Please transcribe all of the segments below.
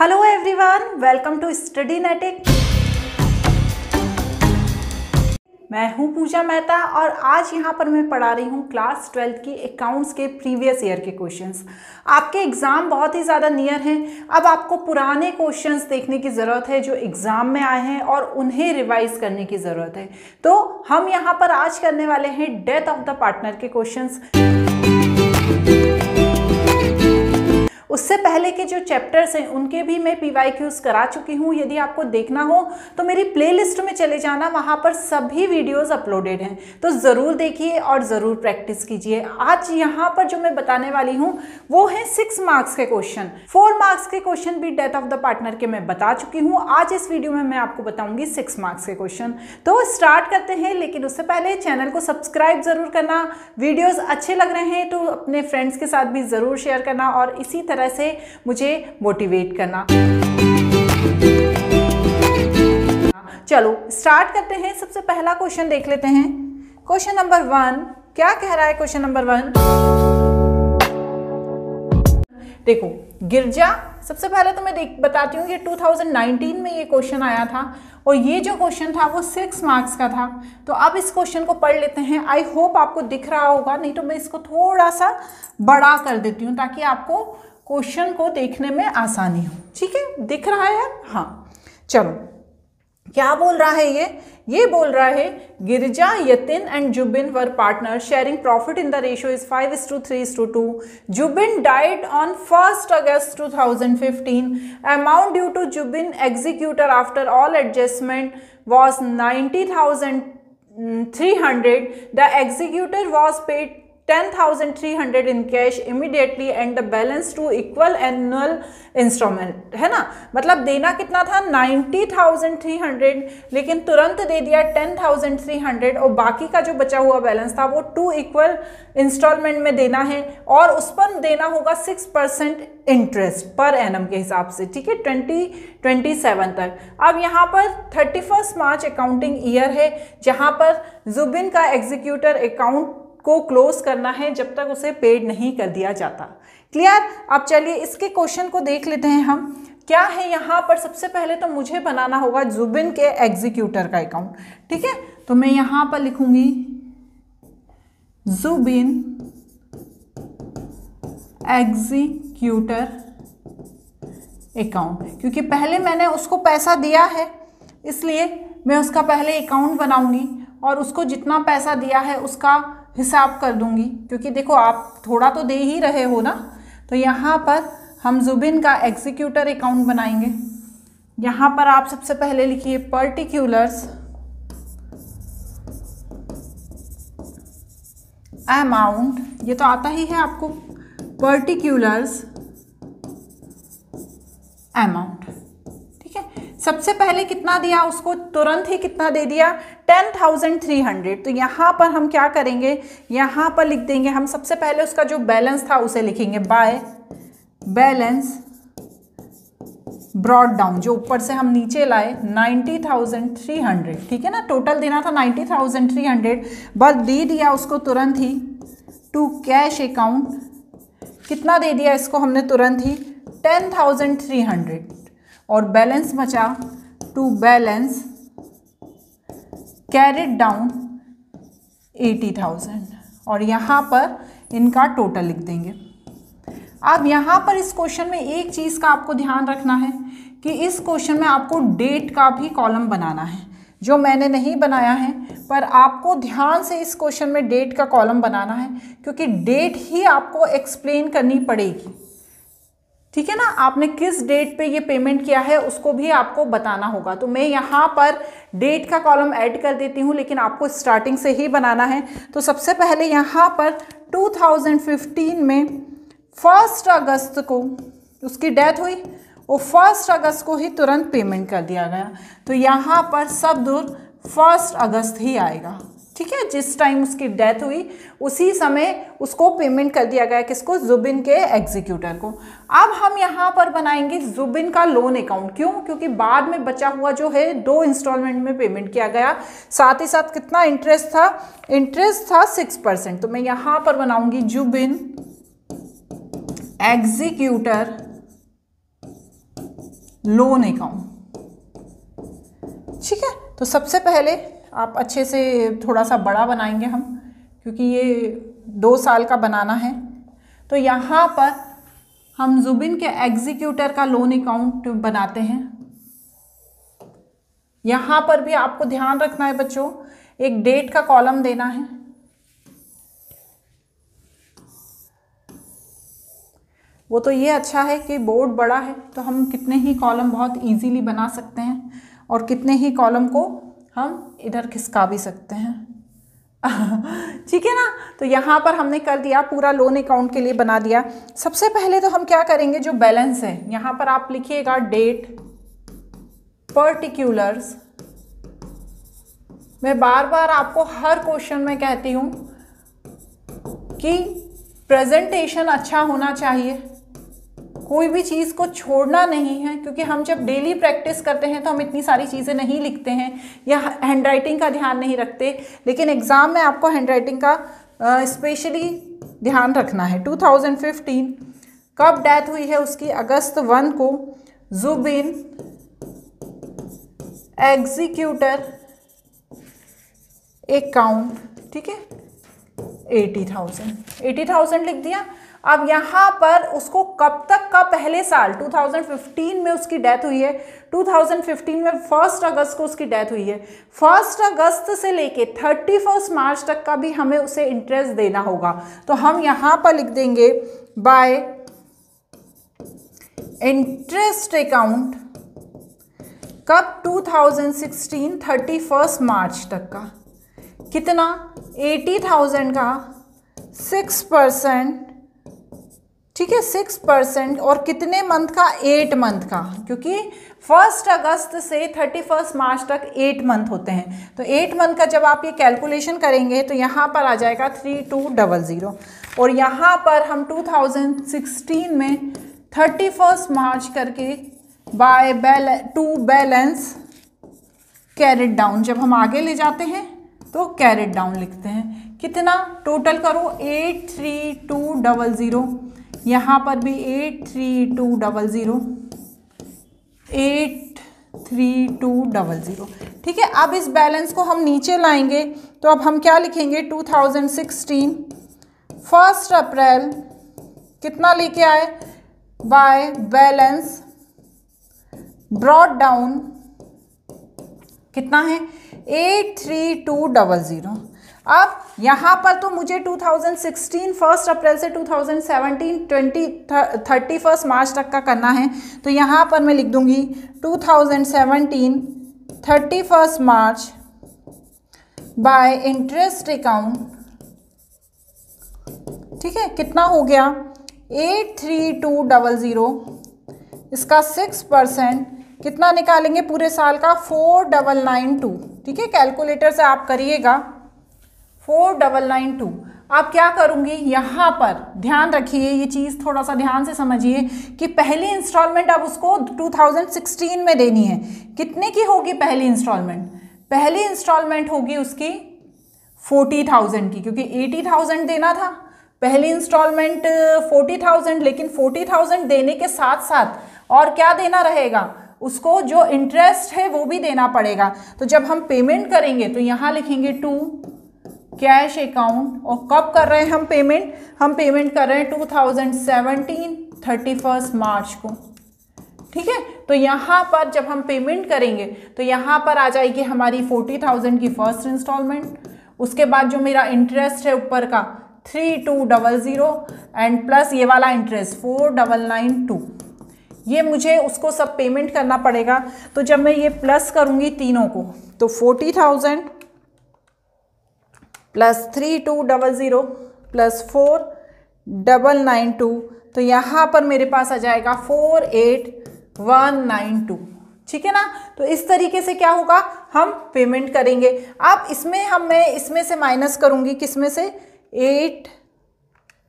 Hello everyone welcome to study netic मैं हूँ पूजा मेहता और आज यहाँ पर मैं पढ़ा रही हूँ क्लास ट्वेल्थ की अकाउंट्स के प्रीवियस ईयर के क्वेश्चंस आपके एग्ज़ाम बहुत ही ज़्यादा नियर हैं. अब आपको पुराने क्वेश्चंस देखने की ज़रूरत है जो एग्ज़ाम में आए हैं और उन्हें रिवाइज करने की ज़रूरत है. तो हम यहाँ पर आज करने वाले हैं डेथ ऑफ़ द पार्टनर के क्वेश्चंस उससे पहले के जो चैप्टर्स हैं, उनके भी मैं पी वाई क्यूज़ करा चुकी हूँ। यदि आपको देखना हो तो मेरी प्लेलिस्ट में चले जाना। वहाँ पर सभी वीडियोस अपलोडेड हैं। तो ज़रूर देखिए और ज़रूर प्रैक्टिस कीजिए। आज यहाँ पर जो मैं बताने वाली हूँ, वो है सिक्स मार्क्स के क्वेश्चन फोर मार्क्स के क्वेश्चन भी डेथ ऑफ़ द पार्टनर के मैं बता चुकी हूँ। आज इस वीडियो में मैं आपको बताऊँगी सिक्स मार्क्स के क्वेश्चन तो स्टार्ट करते हैं, लेकिन उससे पहले चैनल को सब्सक्राइब ज़रूर करना। वीडियोज़ अच्छे लग रहे हैं तो अपने फ्रेंड्स के साथ भी ज़रूर शेयर करना और इसी तरह तरह से मुझे मोटिवेट करना। चलो स्टार्ट करते हैं। सबसे पहला क्वेश्चन देख लेते हैं। क्वेश्चन नंबर वन क्या कह रहा है क्वेश्चन नंबर वन देखो, गिरजा, सबसे पहले तो मैं देख, बताती हूँ ये 2019 में ये क्वेश्चन आया था और ये जो क्वेश्चन था, वो सिक्स मार्क्स का था। तो अब इस क्वेश्चन को पढ़ लेते हैं। आई होप आपको दिख रहा होगा, नहीं तो मैं इसको थोड़ा सा बड़ा कर देती हूँ ताकि आपको क्वेश्चन को देखने में आसानी हो। ठीक है? दिख रहा है? हाँ। चलो। क्या बोल रहा है ये? ये बोल रहा है, Girja, Yatin and Zubin were partner sharing profit in the ratio is five is to three is to two Zubin died on first August two thousand fifteen amount due to Zubin executor after all adjustment was ninety thousand three hundred the executor was paid 10,300 in cash immediately and the balance two equal annual installment है ना? मतलब देना कितना था? 90,300 लेकिन तुरंत दे दिया 10,300 और बाकी का जो बचा हुआ बैलेंस था वो टू इक्वल इंस्टॉलमेंट में देना है और उस पर देना होगा सिक्स परसेंट इंटरेस्ट पर एनम के हिसाब से ठीक है? ट्वेंटी ट्वेंटी सेवन तक। अब यहाँ पर thirty first March accounting year है जहाँ पर जुबिन का एग्जीक्यूटर अकाउंट को क्लोज करना है जब तक उसे पेड नहीं कर दिया जाता। क्लियर अब चलिए इसके क्वेश्चन को देख लेते हैं हम। क्या है यहाँ पर? सबसे पहले तो मुझे बनाना होगा जुबिन के एग्जीक्यूटर का अकाउंट ठीक है? तो मैं यहाँ पर लिखूँगी जुबिन एग्जीक्यूटर अकाउंट क्योंकि पहले मैंने उसको पैसा दिया है, इसलिए मैं उसका पहले अकाउंट बनाऊँगी और उसको जितना पैसा दिया है उसका हिसाब कर दूँगी, क्योंकि देखो आप थोड़ा तो दे ही रहे हो ना? तो यहाँ पर हम जुबिन का एग्जीक्यूटर अकाउंट बनाएँगे। यहाँ पर आप सबसे पहले लिखिए पर्टिक्यूलर्स अमाउंट ये तो आता ही है आपको। पर्टिक्यूलर्स अमाउंट सबसे पहले कितना दिया, उसको तुरंत ही कितना दे दिया? टेन थाउज़ेंड थ्री हंड्रेड तो यहाँ पर हम क्या करेंगे? यहाँ पर लिख देंगे, हम सबसे पहले उसका जो बैलेंस था उसे लिखेंगे बाय बैलेंस ब्रॉड डाउन जो ऊपर से हम नीचे लाए नाइन्टी थाउज़ेंड थ्री हंड्रेड ठीक है ना? टोटल देना था नाइन्टी थाउज़ेंड थ्री हंड्रेड बस दे दिया उसको तुरंत ही टू कैश अकाउंट कितना दे दिया इसको हमने तुरंत ही? टेन थाउज़ेंड थ्री हंड्रेड और बैलेंस बचा। To balance carried down eighty thousand और यहाँ पर इनका टोटल लिख देंगे। अब यहाँ पर इस क्वेश्चन में एक चीज़ का आपको ध्यान रखना है कि इस क्वेश्चन में आपको डेट का भी कॉलम बनाना है। जो मैंने नहीं बनाया है, पर आपको ध्यान से इस क्वेश्चन में डेट का कॉलम बनाना है, क्योंकि डेट ही आपको एक्सप्लेन करनी पड़ेगी। ठीक है ना? आपने किस डेट पे ये पेमेंट किया है, उसको भी आपको बताना होगा। तो मैं यहाँ पर डेट का कॉलम ऐड कर देती हूँ, लेकिन आपको स्टार्टिंग से ही बनाना है। तो सबसे पहले यहाँ पर 2015 में फ़र्स्ट अगस्त को उसकी डेथ हुई, वो फ़र्स्ट अगस्त को ही तुरंत पेमेंट कर दिया गया। तो यहाँ पर सब दूर फ़र्स्ट अगस्त ही आएगा। ठीक है, जिस टाइम उसकी डेथ हुई, उसी समय उसको पेमेंट कर दिया गया किसको? जुबिन के एग्जीक्यूटर को। अब हम यहाँ पर बनाएँगे जुबिन का लोन अकाउंट क्यों? क्योंकि बाद में बचा हुआ जो है, दो इंस्टॉलमेंट में पेमेंट किया गया। साथ ही साथ कितना इंटरेस्ट था? इंटरेस्ट था सिक्स परसेंट तो मैं यहाँ पर बनाऊँगी जुबिन एग्जीक्यूटर लोन अकाउंट ठीक है? तो सबसे पहले आप अच्छे से थोड़ा सा बड़ा बनाएँगे हम, क्योंकि ये दो साल का बनाना है। तो यहाँ पर हम जुबिन के एग्जीक्यूटर का लोन अकाउंट बनाते हैं। यहाँ पर भी आपको ध्यान रखना है बच्चों, एक डेट का कॉलम देना है। वो तो ये अच्छा है कि बोर्ड बड़ा है तो हम कितने ही कॉलम बहुत इजीली बना सकते हैं और कितने ही कॉलम को हम इधर खिसका भी सकते हैं। ठीक है ना? तो यहाँ पर हमने कर दिया, पूरा लोन अकाउंट के लिए बना दिया। सबसे पहले तो हम क्या करेंगे? जो बैलेंस है, यहाँ पर आप लिखिएगा डेट पर्टिकुलर्स मैं बार बार आपको हर क्वेश्चन में कहती हूँ कि प्रेजेंटेशन अच्छा होना चाहिए। कोई भी चीज़ को छोड़ना नहीं है, क्योंकि हम जब डेली प्रैक्टिस करते हैं तो हम इतनी सारी चीज़ें नहीं लिखते हैं या हैंड राइटिंग का ध्यान नहीं रखते। लेकिन एग्ज़ाम में आपको हैंड राइटिंग का स्पेशली ध्यान रखना है। 2015 कब डेथ हुई है उसकी अगस्त वन को जुबिन एग्जीक्यूटर अकाउंट ठीक है? एटी थाउज़ेंड एटी थाउज़ेंड लिख दिया। अब यहाँ पर उसको कब तक का पहले साल 2015 में उसकी डेथ हुई है। 2015 में फ़र्स्ट अगस्त को उसकी डेथ हुई है। फ़र्स्ट अगस्त से लेके थर्टी फ़र्स्ट मार्च तक का भी हमें उसे इंटरेस्ट देना होगा। तो हम यहाँ पर लिख देंगे बाय इंटरेस्ट अकाउंट कब? 2016 थर्टी फ़र्स्ट मार्च तक का। कितना? 80,000 का। सिक्स परसेंट ठीक है सिक्स परसेंट और कितने मंथ का? एट मंथ का। क्योंकि फ़र्स्ट अगस्त से थर्टी फ़र्स्ट मार्च तक एट मंथ होते हैं। तो एट मंथ का जब आप ये कैलकुलेशन करेंगे तो यहाँ पर आ जाएगा थ्री टू डबल ज़ीरो और यहाँ पर हम टू थाउज़ेंड सिक्सटीन में थर्टी फ़र्स्ट मार्च करके बाय बैल टू बैलेंस कैरेट डाउन जब हम आगे ले जाते हैं तो कैरेट डाउन लिखते हैं। कितना? टोटल करो eight three two double zero यहाँ पर भी eight three two double zero eight three two double zero ठीक है, अब इस बैलेंस को हम नीचे लाएँगे तो अब हम क्या लिखेंगे? Two thousand sixteen first April कितना लेके आए? बाय बैलेंस ब्रॉड डाउन कितना है? Eight three two double zero अब यहाँ पर तो मुझे 2016 फ़र्स्ट अप्रैल से 2017 20 थर्टी फ़र्स्ट मार्च तक का करना है। तो यहाँ पर मैं लिख दूँगी 2017 thirty first March by interest account ठीक है, कितना हो गया? Eight three two double zero इसका सिक्स परसेंट कितना निकालेंगे पूरे साल का? फोर डबल नाइन टू ठीक है कैलकुलेटर से आप करिएगा। Four double nine two. आप क्या करूँगी? यहाँ पर ध्यान रखिए, ये चीज़ थोड़ा सा ध्यान से समझिए कि पहली इंस्टॉलमेंट अब उसको 2016 में देनी है। कितने की होगी पहली इंस्टॉलमेंट पहली इंस्टॉलमेंट होगी उसकी फोर्टी थाउज़ेंड की, क्योंकि एटी थाउज़ेंड देना था। पहली इंस्टॉलमेंट फोर्टी थाउज़ेंड लेकिन फोर्टी थाउज़ेंड देने के साथ साथ और क्या देना रहेगा? उसको जो इंटरेस्ट है वो भी देना पड़ेगा। तो जब हम पेमेंट करेंगे तो यहाँ लिखेंगे टू कैश अकाउंट और कब कर रहे हैं हम पेमेंट हम पेमेंट कर रहे हैं 2017 थर्टी फ़र्स्ट मार्च को। ठीक है? तो यहाँ पर जब हम पेमेंट करेंगे तो यहाँ पर आ जाएगी हमारी फोर्टी थाउज़ेंड की फ़र्स्ट इंस्टॉलमेंट उसके बाद जो मेरा इंटरेस्ट है ऊपर का three two double zero and plus ये वाला interest four double nine two ये मुझे उसको सब पेमेंट करना पड़ेगा। तो जब मैं ये प्लस करूँगी तीनों को तो forty thousand plus three two double zero, plus four double nine two. तो यहाँ पर मेरे पास आ जाएगा four eight one nine two. ठीक है ना? तो इस तरीके से क्या होगा? हम पेमेंट करेंगे। अब इसमें हम, मैं इसमें से माइनस करूँगी किसमें से? Eight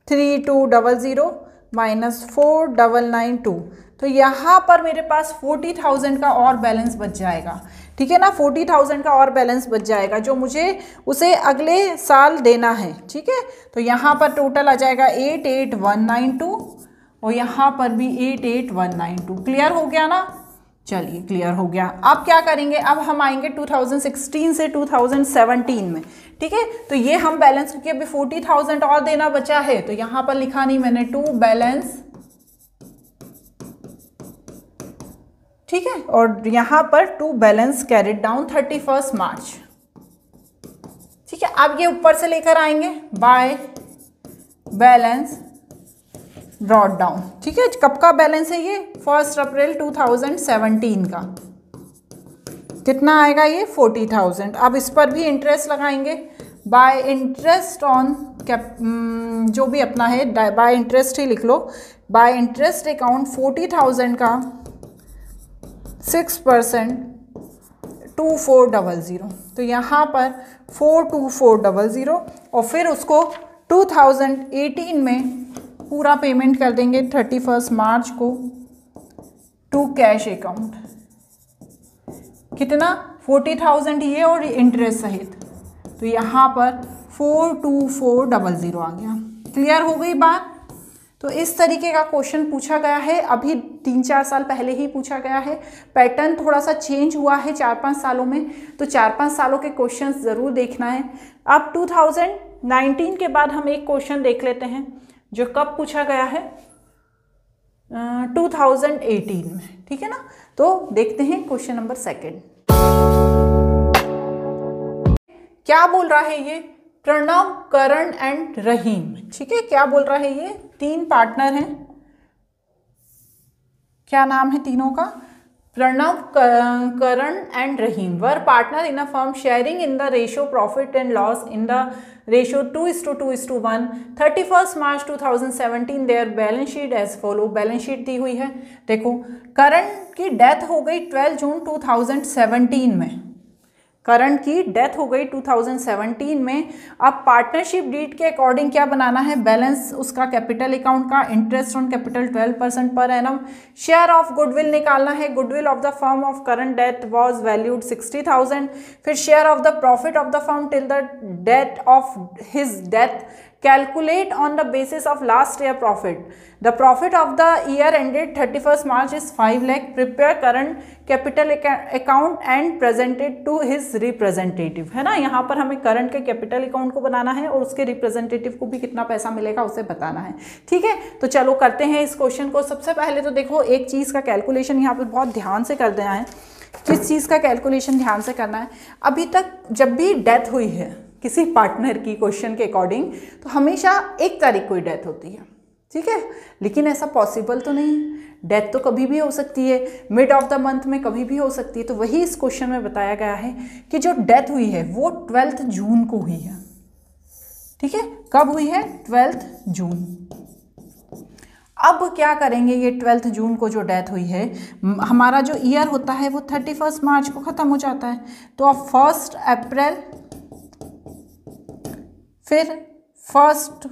three two double zero minus four double nine two. तो यहाँ पर मेरे पास फोर्टी थाउज़ेंड का और बैलेंस बच जाएगा। ठीक है ना? फोर्टी थाउज़ेंड का और बैलेंस बच जाएगा, जो मुझे उसे अगले साल देना है, ठीक है? तो यहाँ पर टोटल आ जाएगा eight eight one nine two और यहाँ पर भी eight eight one nine two clear हो गया ना? चलिए क्लियर हो गया। अब क्या करेंगे? अब हम आएँगे 2016 से 2017 में, ठीक है? तो ये हम बैलेंस क्योंकि अभी फोर्टी थाउज़ेंड और देना बचा है तो यहाँ पर लिखा नहीं मैंने टू बैलेंस ठीक है? और यहाँ पर to balance carried down thirty first March ठीक है? अब ये ऊपर से लेकर आएँगे। बाय बैलेंस ब्रॉड डाउन ठीक है? कब का बैलेंस है ये? फ़र्स्ट अप्रैल 2017 का। कितना आएगा ये? फोर्टी थाउज़ेंड अब इस पर भी इंटरेस्ट लगाएँगे। बाय इंटरेस्ट ऑन कैप जो भी अपना है बाय इंटरेस्ट ही लिख लो। By interest account forty thousand का six percent two four double zero. तो यहाँ पर four two four double zero और फिर उसको टू थाउज़ेंड एटीन में पूरा पेमेंट कर देंगे थर्टी फ़र्स्ट मार्च को टू कैश अकाउंट कितना? फोर्टी थाउज़ेंड ये और इंटरेस्ट सहित। तो यहाँ पर four two four double zero आ गया। क्लियर हो गई बात? तो इस तरीके का क्वेश्चन पूछा गया है। अभी तीन चार साल पहले ही पूछा गया है। पैटर्न थोड़ा सा चेंज हुआ है चार पाँच सालों में तो चार पाँच सालों के क्वेश्चन ज़रूर देखना है। अब 2019 के बाद हम एक क्वेश्चन देख लेते हैं, जो कब पूछा गया है? थाउज़ेंड एटीन में, ठीक है ना? तो देखते हैं क्वेश्चन नंबर सेकेंड क्या बोल रहा है ये? प्रणव करण एंड रहीम। ठीक है, क्या बोल रहा है ये? तीन पार्टनर हैं। क्या नाम है तीनों का? Pranav Karan and Rahim. Were partner in a firm sharing in the ratio profit and loss in the ratio two is to two is to one thirty first March two thousand seventeen their balance sheet as follow balance sheet दी हुई है। देखो, करण की death हो गई twelve June two thousand seventeen में। करण की death हो गई 2017 में। अब पार्टनरशिप डीड के अकॉर्डिंग क्या बनाना है? बैलेंस उसका कैपिटल अकाउंट का interest on capital 12 percent per annum share of goodwill निकालना है। Goodwill of the firm of current death was valued 60,000 फिर share of the profit of the firm till the date of his death calculate on the basis of last year profit. The profit of the year ended 31st march is 5 lakh. Prepare current capital account and presented to his representative. है ना? यहाँ पर हमें current के capital account को बनाना है और उसके रिप्रेजेंटेटिव को भी कितना पैसा मिलेगा उसे बताना है। ठीक है? तो चलो करते हैं इस क्वेश्चन को। सबसे पहले तो देखो, एक चीज़ का कैलकुलेशन यहाँ पर बहुत ध्यान से कर देना है। किस चीज़ का कैलकुलेशन ध्यान से करना है? अभी तक जब भी डेथ हुई है किसी पार्टनर की क्वेश्चन के अकॉर्डिंग तो हमेशा एक तारीख को ही डेथ होती है। ठीक है? लेकिन ऐसा पॉसिबल तो नहीं। डेथ तो कभी भी हो सकती है। मिड ऑफ़ द मंथ में कभी भी हो सकती है। तो वही इस क्वेश्चन में बताया गया है कि जो डेथ हुई है, वो ट्वेल्थ जून को हुई है। ठीक है? कब हुई है? Twelfth June. अब क्या करेंगे ये ट्वेल्थ जून को जो डेथ हुई है? हमारा जो ईयर होता है, वो थर्टी फ़र्स्ट मार्च को ख़त्म हो जाता है। तो अब फ़र्स्ट अप्रैल फिर फ़र्स्ट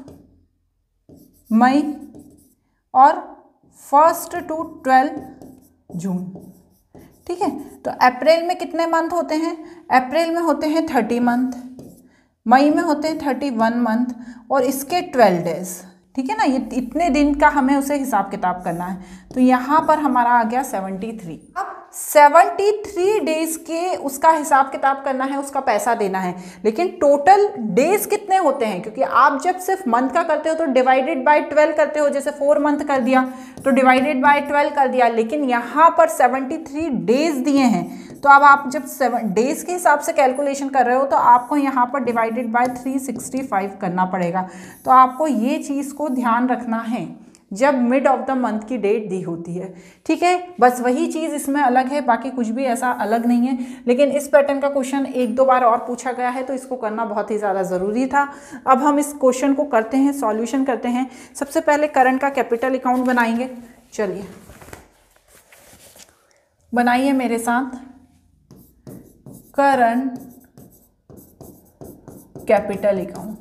मई और फ़र्स्ट टू ट्वेल्व जून। ठीक है? तो अप्रैल में कितने मंथ होते हैं? अप्रैल में होते हैं थर्टी मंथ मई में होते हैं थर्टी वन मंथ और इसके ट्वेल्व डेज़ ठीक है ना? ये इतने दिन का हमें उसे हिसाब किताब करना है। तो यहाँ पर हमारा आ गया सेवेंटी थ्री अब सेवेंटी थ्री डेज़ के उसका हिसाब किताब करना है, उसका पैसा देना है। लेकिन टोटल डेज़ कितने होते हैं? क्योंकि आप जब सिर्फ़ मंथ का करते हो तो डिवाइडेड बाय ट्वेल्व करते हो, जैसे फोर मंथ कर दिया तो डिवाइडेड बाय ट्वेल्व कर दिया। लेकिन यहाँ पर सेवेंटी थ्री डेज़ दिए हैं तो अब आप जब सेवन, डेज़ के हिसाब से कैलकुलेशन कर रहे हो तो आपको यहाँ पर divided by three sixty five करना पड़ेगा। तो आपको ये चीज़ को ध्यान रखना है। जब मिड ऑफ़ द मंथ की डेट दी होती है। ठीक है? बस वही चीज़ इसमें अलग है, बाकी कुछ भी ऐसा अलग नहीं है। लेकिन इस पैटर्न का क्वेश्चन एक दो बार और पूछा गया है तो इसको करना बहुत ही ज़्यादा ज़रूरी था। अब हम इस क्वेश्चन को करते हैं सॉल्यूशन करते हैं। सबसे पहले करंट का कैपिटल अकाउंट बनाएँगे। चलिए। बनाइए मेरे साथ। करंट कैपिटल अकाउंट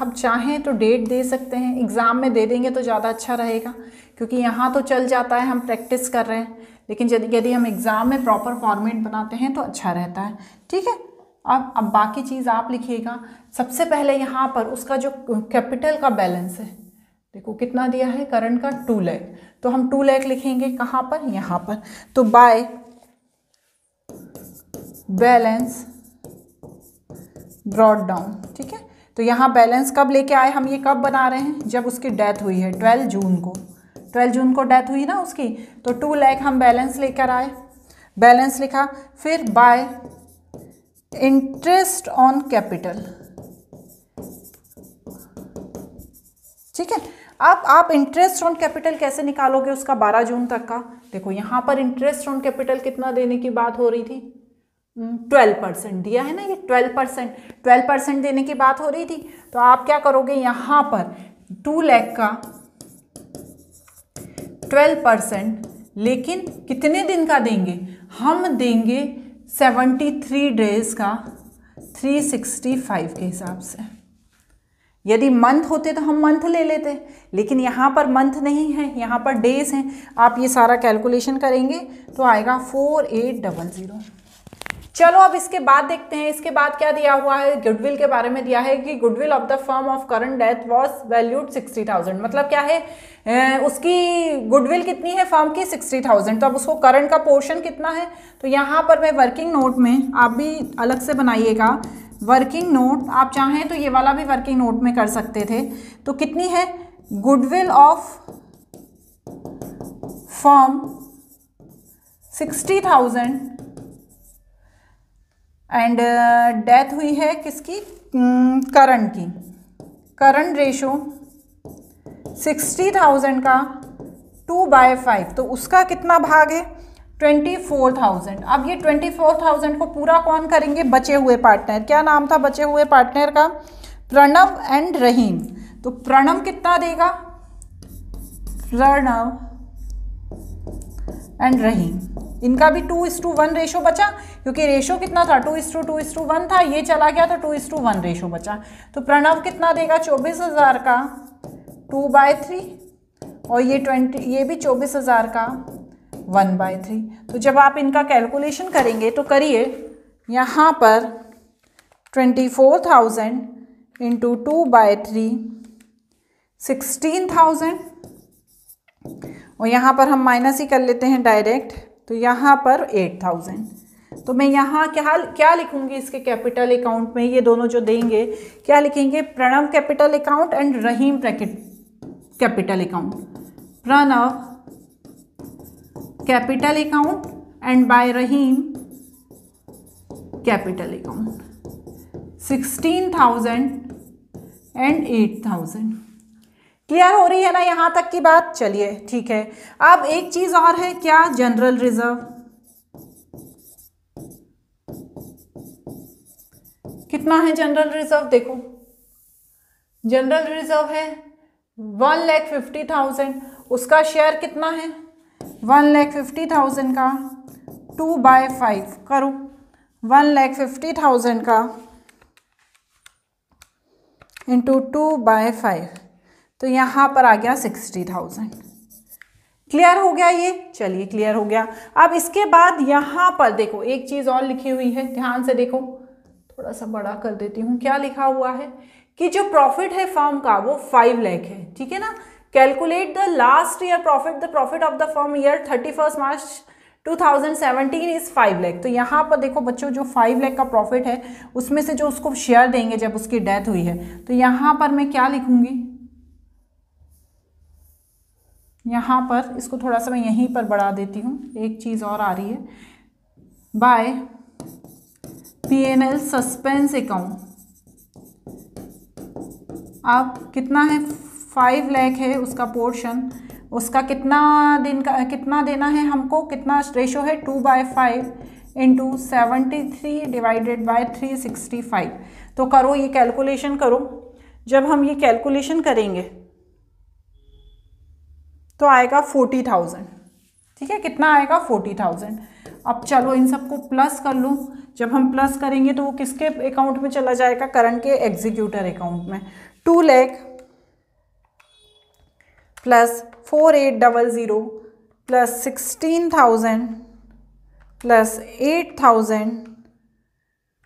आप चाहें तो डेट दे सकते हैं एग्ज़ाम में दे देंगे तो ज़्यादा अच्छा रहेगा, क्योंकि यहाँ तो चल जाता है, हम प्रैक्टिस कर रहे हैं, लेकिन यदि हम एग्ज़ाम में प्रॉपर फॉर्मेट बनाते हैं तो अच्छा रहता है, ठीक है? अब अब बाकी चीज़ आप लिखिएगा, सबसे पहले यहाँ पर उसका जो कैपिटल का बैलेंस है, देखो कितना दिया है करंट का टू लैख तो हम टू लैख लिखेंगे कहाँ पर? यहाँ पर तो बाय बैलेंस ब्रॉड डाउन ठीक है? तो यहाँ बैलेंस कब लेके आए हम, ये कब बना रहे हैं? जब उसकी डेथ हुई है ट्वेल्व जून को। ट्वेल्व जून को डेथ हुई ना उसकी तो टू लैख हम बैलेंस लेकर आए। बैलेंस लिखा, फिर बाय इंटरेस्ट ऑन कैपिटल ठीक है? अब आप इंटरेस्ट ऑन कैपिटल कैसे निकालोगे उसका 12 जून तक का? देखो, यहाँ पर इंटरेस्ट ऑन कैपिटल कितना देने की बात हो रही थी। ट्वेल्व परसेंट दिया है ना ये ट्वेल्व परसेंट ट्वेल्व परसेंट देने की बात हो रही थी। तो आप क्या करोगे, यहाँ पर टू लैख का ट्वेल्व परसेंट, लेकिन कितने दिन का देंगे? हम देंगे सेवेंटी थ्री डेज़ का थ्री सिक्सटी फाइव के हिसाब से। यदि मंथ होते तो हम मंथ ले लेते, लेकिन यहाँ पर मंथ नहीं है, यहाँ पर डेज़ हैं। आप ये सारा कैलकुलेशन करेंगे तो आएगा फोर एट डबल ज़ीरो। चलो अब इसके बाद देखते हैं इसके बाद क्या दिया हुआ है? गुडविल के बारे में दिया है कि goodwill of the firm of current death was valued sixty thousand मतलब क्या है? ए, उसकी गुडविल कितनी है फर्म की? सिक्सटी थाउज़ेंड तो अब उसको करंट का पोर्शन कितना है? तो यहाँ पर मैं वर्किंग नोट में आप भी अलग से बनाइएगा। वर्किंग नोट आप चाहें तो ये वाला भी वर्किंग नोट में कर सकते थे। तो कितनी है? Goodwill of firm sixty thousand and death हुई है किसकी? करण की। करण रेशो सिक्सटी थाउज़ेंड का टू बाय फाइव तो उसका कितना भाग है? ट्वेंटी फोर थाउज़ेंड अब ये ट्वेंटी फोर थाउज़ेंड को पूरा कौन करेंगे? बचे हुए पार्टनर क्या नाम था बचे हुए पार्टनर का? प्रणव एंड रहीम. तो प्रणव कितना देगा? प्रणव एंड रहीम इनका भी to is to one ratio बचा, क्योंकि रेशो कितना था? Two is to two is to one था, ये चला गया तो to is to one ratio बचा। तो प्रणव कितना देगा? चौबीस हज़ार का। टू बाय थ्री और ये ट्वेंटी ये भी चौबीस हज़ार का। वन बाय थ्री तो जब आप इनका कैलकुलेशन करेंगे तो करिए, यहाँ पर twenty four thousand into two by three sixteen thousand और यहाँ पर हम माइनस ही कर लेते हैं डायरेक्ट तो यहाँ पर एट थाउज़ेंड तो मैं यहाँ क्या क्या लिखूँगी इसके कैपिटल अकाउंट में? ये दोनों जो देंगे, क्या लिखेंगे? Pranav capital account and Rahim bracket capital account Pranav capital account and by Rahim capital account sixteen thousand and eight thousand clear हो रही है ना यहाँ तक की बात? चलिए, ठीक है। अब एक चीज़ और है, क्या? जनरल रिज़र्व कितना है जनरल रिज़र्व देखो। जनरल रिज़र्व है वन लैख फिफ्टी थाउज़ेंड उसका शेयर कितना है? वन लैख फिफ्टी थाउज़ेंड का। टू बाय फाइव करो। वन लैख फिफ्टी थाउज़ेंड का इंटू टू बाय फाइव तो यहाँ पर आ गया सिक्सटी थाउज़ेंड। क्लियर हो गया ये? चलिए क्लियर हो गया। अब इसके बाद यहाँ पर देखो, एक चीज़ और लिखी हुई है, ध्यान से देखो। थोड़ा सा बड़ा कर देती हूँ। क्या लिखा हुआ है? कि जो प्रॉफिट है फर्म का, वो फाइव लैख है। ठीक है ना? Calculate the last year profit the profit of the firm year thirty first March 2017 is five lakh तो यहाँ पर देखो बच्चों, जो फाइव लैख का प्रॉफिट है, उसमें से जो उसको शेयर देंगे जब उसकी डेथ हुई है तो यहाँ पर मैं क्या लिखूँगी? यहाँ पर, इसको थोड़ा सा मैं यहीं पर बढ़ा देती हूँ। एक चीज़ और आ रही है। By P N L suspense account अब कितना है? फाइव लैख है उसका पोर्शन उसका कितना दिन का, कितना देना है हमको? कितना रेशो है? Two by five into seventy three divided by three sixty five तो करो, ये कैलकुलेशन करो। जब हम ये कैलकुलेशन करेंगे तो आएगा फोर्टी थाउज़ेंड। ठीक है, कितना आएगा? Forty thousand. अब चलो इन सबको प्लस कर लूँ। जब हम प्लस करेंगे तो वो किसके अकाउंट में चला जाएगा? करंट के एग्जीक्यूटर अकाउंट में। Two lakh plus four eight double zero plus sixteen thousand plus eight thousand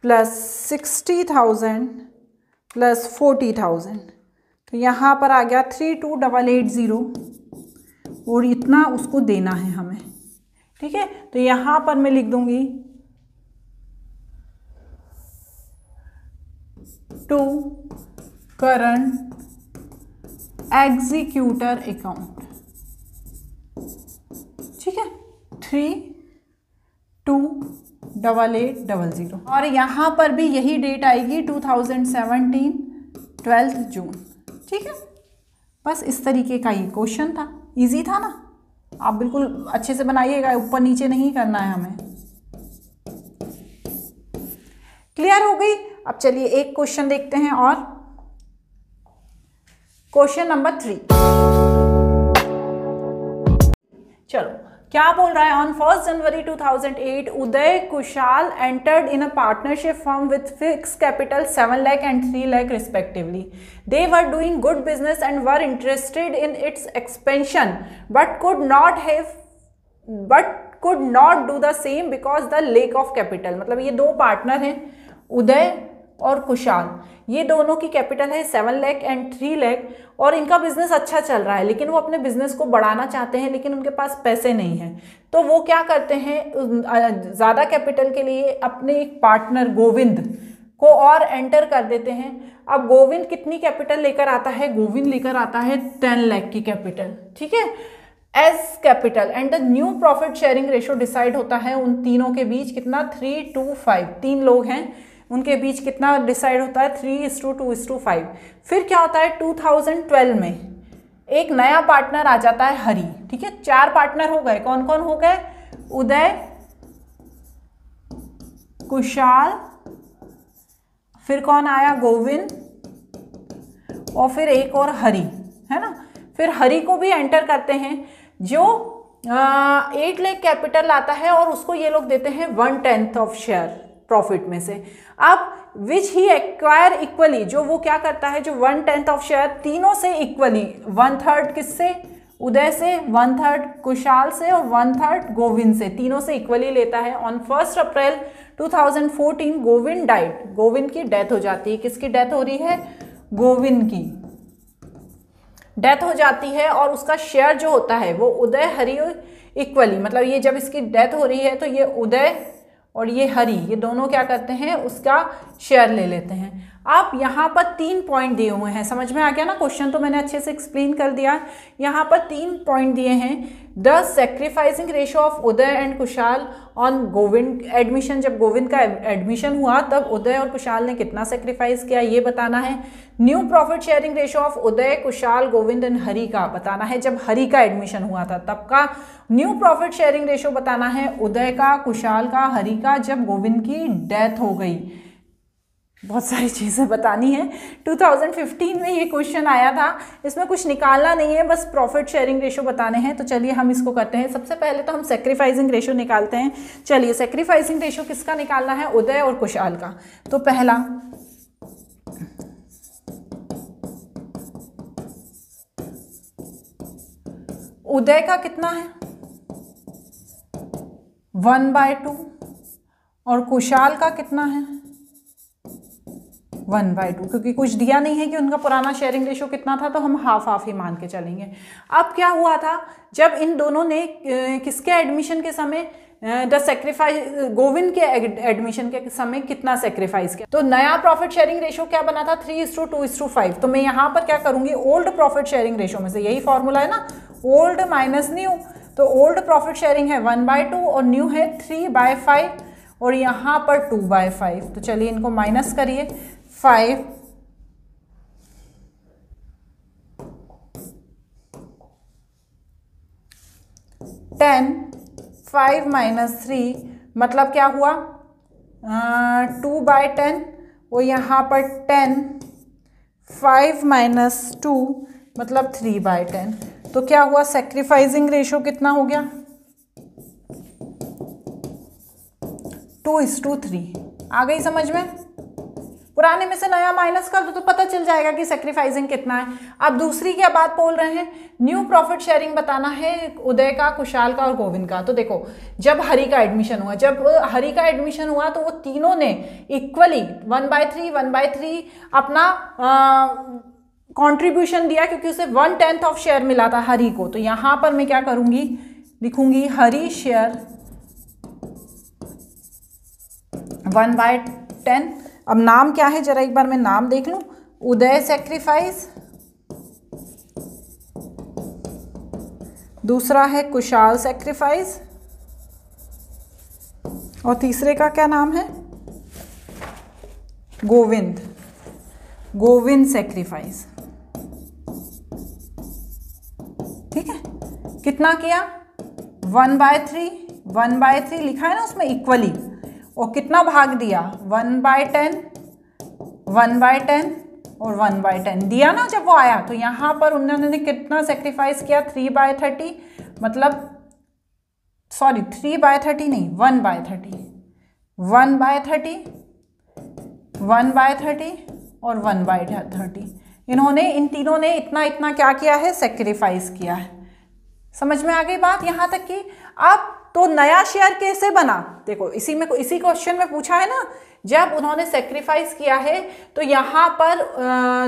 plus sixty thousand plus forty thousand. तो यहाँ पर आ गया three two double eight zero. और इतना उसको देना है हमें। ठीक है? तो यहाँ पर मैं लिख दूँगी। To current executor account. ठीक है? Three two double eight double zero. और यहाँ पर भी यही डेट आएगी two thousand seventeen twelfth June ठीक है? बस इस तरीके का ये क्वेश्चन था। इजी था ना? आप बिल्कुल अच्छे से बनाइएगा, ऊपर नीचे नहीं करना है हमें। क्लियर हो गई? अब चलिए एक क्वेश्चन देखते हैं और। क्वेश्चन नंबर थ्री चलो। क्या बोल रहा है? On first January 2008 Uday Kushal entered in a partnership form with fix capital seven lakh and three lakh respectively they were doing good business and were interested in its expansion but could not have but could not do the same because the lack of capital मतलब ये दो partner हैं, उदय और कुशाल ये दोनों की capital है seven lakh and three lakh और इनका बिज़नेस अच्छा चल रहा है, लेकिन वो अपने बिज़नेस को बढ़ाना चाहते हैं, लेकिन उनके पास पैसे नहीं हैं। तो वो क्या करते हैं ज़्यादा कैपिटल के लिए अपने एक पार्टनर गोविंद को और एंटर कर देते हैं। अब गोविंद कितनी कैपिटल लेकर आता है? गोविंद लेकर आता है टेन लैख की कैपिटल, ठीक है? As capital and the new profit sharing ratio decide होता है उन तीनों के बीच, कितना? थ्री टू फाइव, तीन लोग हैं। उनके बीच कितना डिसाइड होता है? Three is to two is to five फिर क्या होता है? 2012 में एक नया पार्टनर आ जाता है हरी, ठीक है? चार पार्टनर हो गए। कौन कौन हो गए? उदय, कुशाल, फिर कौन आया? गोविंद और फिर एक और हरी, है ना? फिर हरी को भी एंटर करते हैं, जो एट लेख कैपिटल आता है और उसको ये लोग देते हैं one tenth of share profit में से। अब विच ही एक्वायर इक्वली जो वो क्या करता है, जो वन टेंथ ऑफ़ शेयर तीनों से इक्वली वन थर्ड किससे? उदय से वन थर्ड कुशाल से और वन थर्ड गोविंद से। तीनों से इक्वली लेता है। On first April 2014 Govind died Govind की डेथ हो जाती है। किसकी डेथ हो रही है? गोविंद की। डेथ हो जाती है और उसका शेयर जो होता है, वो उदय हरि इक्वली मतलब ये जब इसकी डेथ हो रही है तो ये उदय और ये हरी ये दोनों क्या करते हैं उसका शेयर ले लेते हैं। आप यहाँ पर तीन पॉइंट दिए हुए हैं। समझ में आ गया ना? क्वेश्चन तो मैंने अच्छे से एक्सप्लेन कर दिया। यहाँ पर तीन पॉइंट दिए हैं। The sacrificing ratio of Uday and Kushal on Govind admission जब गोविंद का एडमिशन हुआ, तब उदय और कुशाल ने कितना सेक्रीफाइस किया, ये बताना है। New profit sharing ratio of Uday Kushal Govind and Hari का बताना है। जब हरी का एडमिशन हुआ था, तब का न्यू प्रॉफिट शेयरिंग रेशो बताना है। उदय का कुशाल का हरी का, जब गोविंद की डेथ हो गई। बहुत सारी चीज़ें बतानी है। 2015 में ये क्वेश्चन आया था। इसमें कुछ निकालना नहीं है, बस प्रॉफिट शेयरिंग रेशो बताने हैं। तो चलिए हम इसको करते हैं। सबसे पहले तो हम सेक्रीफाइसिंग रेशो निकालते हैं। चलिए सेक्रीफाइसिंग रेशो किसका निकालना है? उदय और कुशाल का। तो पहला, उदय का कितना है? One by two. और कुशाल का कितना है? वन बाय टू क्योंकि कुछ दिया नहीं है कि उनका पुराना शेयरिंग रेशो कितना था तो हम हाफ़ हाफ़ ही मान के चलेंगे। अब क्या हुआ था? जब इन दोनों ने किसके एडमिशन के समय द सेक्रीफाइस गोविंद के एडमिशन के समय कितना सेक्रीफाइस किया? तो नया प्रॉफिट शेयरिंग रेशो क्या बना था? Three is to two is to five तो मैं यहाँ पर क्या करूँगी? ओल्ड प्रॉफिट शेयरिंग रेशो में से, यही फॉर्मूला है ना? ओल्ड माइनस न्यू तो ओल्ड प्रॉफिट शेयरिंग है वन बाय टू और न्यू है थ्री बाय फाइव और यहाँ पर टू बाय फाइव तो चलिए इनको माइनस करिए। Five ten five minus three मतलब क्या हुआ? टू बाय टेन वो यहाँ पर टेन फाइव माइनस टू मतलब थ्री बाय टेन तो क्या हुआ? सेक्रीफाइसिंग रेशो कितना हो गया? टू इज़ टू थ्री आ गई समझ में? पुराने में से नया माइनस कर दो तो पता चल जाएगा कि सेक्रीफाइसिंग कितना है। अब दूसरी क्या बात बोल रहे हैं? न्यू प्रॉफिट शेयरिंग बताना है उदय का, कुशाल का और गोविंद का। तो देखो, जब हरि का एडमिशन हुआ, जब हरि का एडमिशन हुआ तो वो तीनों ने equally one by three one by three अपना कंट्रीब्यूशन दिया क्योंकि उसे वन टेंथ ऑफ़ शेयर मिला था हरी को। तो यहाँ पर मैं क्या करूँगी? लिखूँगी Hari share one by ten अब नाम क्या है? जरा एक बार मैं नाम देख लूँ। उदय सेक्रीफाइस दूसरा है कुशाल सेक्रीफाइस और तीसरे का क्या नाम है? गोविंद। गोविंद सेक्रीफाइस ठीक है? कितना किया? One by three. One by three लिखा है ना उसमें इक्वली और कितना भाग दिया? One by ten one by ten और वन बाय टेन दिया ना जब वो आया तो यहाँ पर उन्होंने कितना सेक्रीफाइस किया? थ्री बाय थर्टी मतलब सॉरी थ्री बाय थर्टी नहीं one by thirty one by thirty one by thirty और वन बाय थर्टी इन्होंने इन तीनों ने इतना इतना क्या किया है? सेक्रीफाइस किया है। समझ में आ गई बात? यहाँ तक कि अब तो नया शेयर कैसे बना? देखो, इसी में इसी क्वेश्चन में पूछा है ना, जब उन्होंने सेक्रीफाइस किया है तो यहाँ पर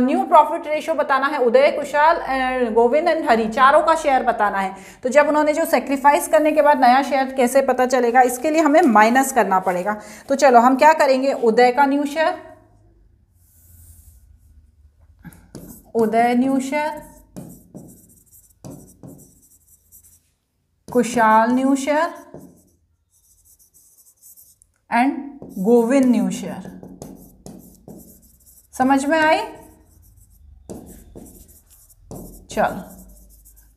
न्यू प्रॉफिट रेशियो बताना है, उदय, कुशाल एंड गोविंद एंड हरी, चारों का शेयर बताना है। तो जब उन्होंने जो सेक्रीफाइस करने के बाद नया शेयर कैसे पता चलेगा, इसके लिए हमें माइनस करना पड़ेगा। तो चलो, हम क्या करेंगे? उदय का new share Uday new share Kushal new share and Govind new share. समझ में आई? चल,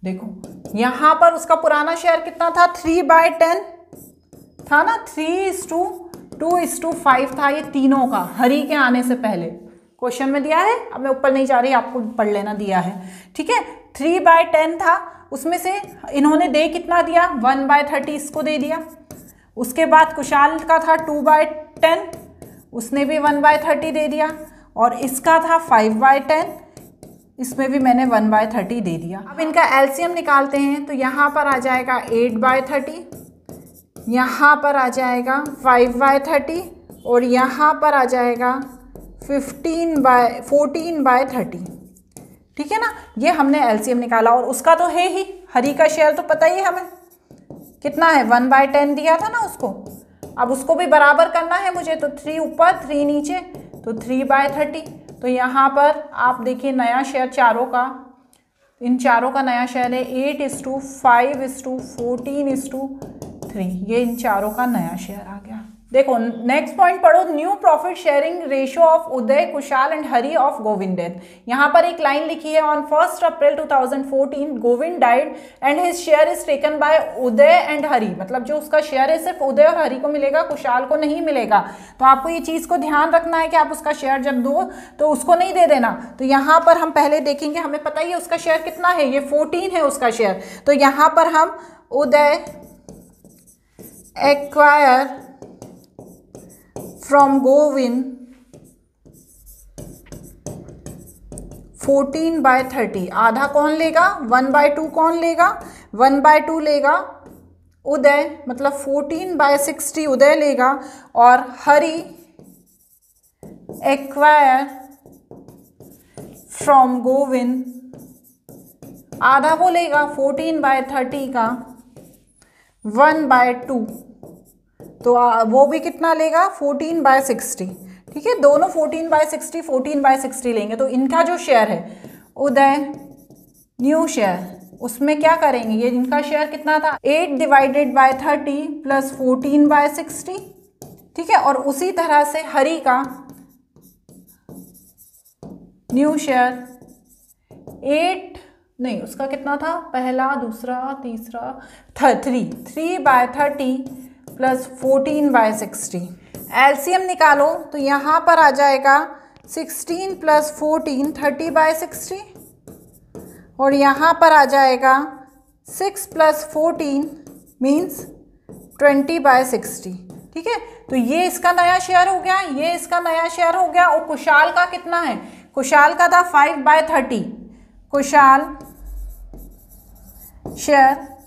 देखो, यहाँ पर उसका पुराना शेयर कितना था? थ्री बाय टेन था ना? Three is to two is to five था ये तीनों का, हरी के आने से पहले। क्वेश्चन में दिया है? अब मैं ऊपर नहीं जा रही, आपको पढ़ लेना दिया है। ठीक है? थ्री बाय टेन था उसमें से इन्होंने दे कितना दिया? वन बाय थर्टी इसको दे दिया। उसके बाद कुशाल का था टू बाय टेन उसने भी वन बाय थर्टी दे दिया। और इसका था फाइव बाय टेन इसमें भी मैंने वन बाय थर्टी दे दिया। अब इनका एलसीएम निकालते हैं तो यहाँ पर आ जाएगा एट बाय थर्टी यहाँ पर आ जाएगा फाइव बाय थर्टी और यहाँ पर आ जाएगा fifteen by fourteen by thirty ठीक है ना? ये हमने एलसीएम निकाला और उसका तो है ही। हरी का शेयर तो पता ही है हमें। कितना है? वन बाय टेन दिया था ना उसको। अब उसको भी बराबर करना है मुझे। तो थ्री ऊपर थ्री नीचे तो थ्री बाय थर्टी तो यहाँ पर आप देखिए नया शेयर चारों का। इन चारों का नया शेयर है। Eight is to five is to fourteen is to three ये इन चारों का नया शेयर आ गया। देखो नेक्स्ट पॉइंट पढ़ो new profit sharing ratio of Uday, Kushal and Hari of गोविंदेन। यहाँ पर एक लाइन लिखी है on first April 2014 Govind died and his share is taken by Uday and Hari. मतलब जो उसका शेयर है, सिर्फ़ उदय और हरी को मिलेगा, कुशाल को नहीं मिलेगा। तो आपको ये चीज़ को ध्यान रखना है कि आप उसका शेयर जब दो तो उसको नहीं दे देना। तो यहाँ पर हम पहले देखेंगे, हमें पता ही है उसका शेयर कितना है, ये फोर्टीन है उसका शेयर तो यहाँ पर हम Uday acquire from Govind 14 by 30 आधा कौन लेगा? वन बाय टू कौन लेगा? वन बाय टू लेगा, उदय मतलब 14 बाय 60 उदय लेगा, और हरी एक्वायर फ्रॉम गोविन आधा वो लेगा 14 बाय 30 का वन बाय टू तो वो भी कितना लेगा? Fourteen by sixty. ठीक है? दोनों fourteen by sixty, fourteen by sixty लेंगे। तो इनका जो शेयर है, उदय न्यू शेयर उसमें क्या करेंगे? ये इनका शेयर कितना था? Eight divided by thirty plus fourteen by sixty ठीक है? और उसी तरह से हरी का न्यू शेयर एट नहीं, उसका कितना था? पहला, दूसरा, तीसरा three three by thirty plus fourteen by sixty LCM निकालो तो यहाँ पर आ जाएगा sixteen plus fourteen thirty by sixty और यहाँ पर आ जाएगा six plus fourteen means twenty by sixty ठीक है? तो ये इसका नया शेयर हो गया, ये इसका नया शेयर हो गया, और कुशाल का कितना है? कुशाल का था five by thirty Kushal share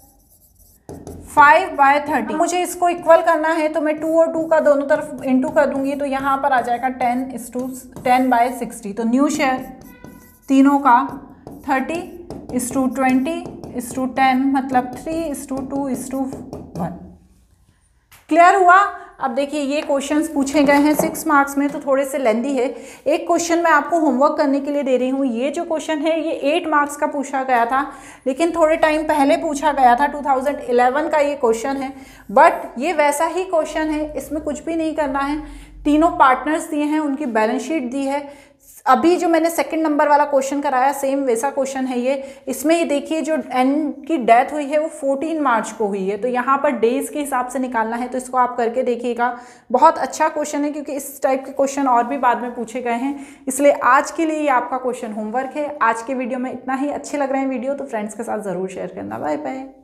five by thirty मुझे इसको इक्वल करना है तो मैं टू और टू का दोनों तरफ़ इंटू कर दूँगी तो यहाँ पर आ जाएगा ten is to ten by sixty तो न्यू शेयर तीनों का thirty is to twenty is to ten मतलब three is to two is to one clear हुआ? अब देखिए, ये क्वेश्चंस पूछे गए हैं सिक्स मार्क्स में तो थोड़े से लेंदी है। एक क्वेश्चन मैं आपको होमवर्क करने के लिए दे रही हूँ। ये जो क्वेश्चन है, ये एट मार्क्स का पूछा गया था, लेकिन थोड़े टाइम पहले पूछा गया था 2011 का ये क्वेश्चन है। बट ये वैसा ही क्वेश्चन है, इसमें कुछ भी नहीं करना है। तीनों पार्टनर्स दिए हैं, उनकी बैलेंस शीट दी है। अभी जो मैंने सेकंड नंबर वाला क्वेश्चन कराया सेम वैसा क्वेश्चन है ये। इसमें ये देखिए, जो एन की डेथ हुई है, वो 14 मार्च को हुई है। तो यहाँ पर डेज़ के हिसाब से निकालना है तो इसको आप करके देखिएगा। बहुत अच्छा क्वेश्चन है, क्योंकि इस टाइप के क्वेश्चन और भी बाद में पूछे गए हैं। इसलिए आज के लिए ये आपका क्वेश्चन होमवर्क है। आज के वीडियो में इतना ही। अच्छे लग रहे हैं वीडियो तो फ्रेंड्स के साथ ज़रूर शेयर करना। Bye bye